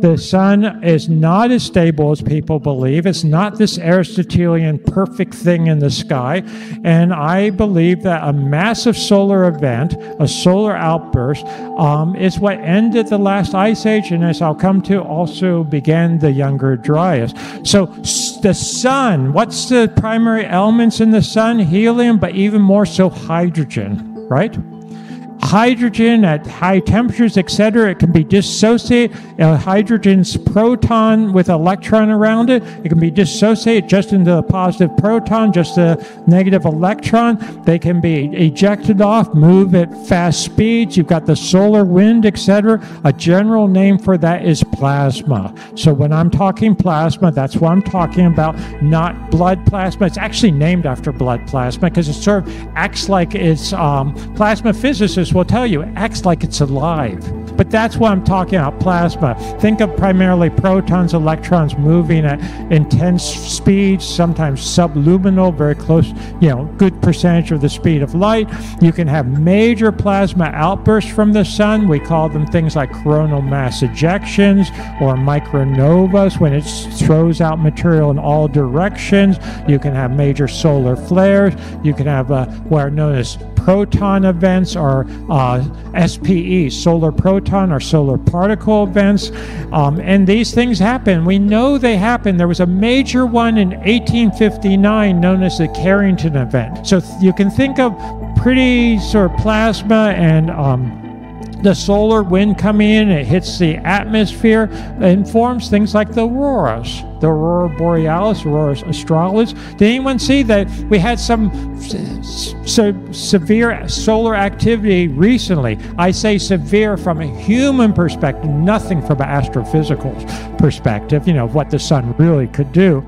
The sun is not as stable as people believe. It's not this Aristotelian perfect thing in the sky. And I believe that a massive solar event, a solar outburst, um, is what ended the last ice age, and as I'll come to, also began the Younger Dryas. So the sun, what's the primary elements in the sun? Helium, but even more so hydrogen, right? Hydrogen at high temperatures, etc. It can be dissociated. Uh, hydrogen's proton with electron around it. It can be dissociated just into a positive proton, just a negative electron. They can be ejected off, move at fast speeds. You've got the solar wind, etc. A general name for that is plasma. So when I'm talking plasma, that's what I'm talking about, not blood plasma. It's actually named after blood plasma because it sort of acts like it's um, plasma physicists will tell you, acts like it's alive. But that's what I'm talking about plasma. Think of primarily protons, electrons moving at intense speeds, sometimes subluminal, very close, you know, good percentage of the speed of light. You can have major plasma outbursts from the sun. We call them things like coronal mass ejections or micronovas when it throws out material in all directions. You can have major solar flares. You can have uh, what are known as proton events or uh, SPE, solar proton or solar particle events. Um, and these things happen. We know they happen. There was a major one in 1859 known as the Carrington event. So you can think of pretty sort of plasma and um, the solar wind coming in, it hits the atmosphere and forms things like the auroras, the aurora borealis, aurora australis. Did anyone see that we had some severe solar activity recently? I say severe from a human perspective, nothing from an astrophysical perspective, you know, what the sun really could do.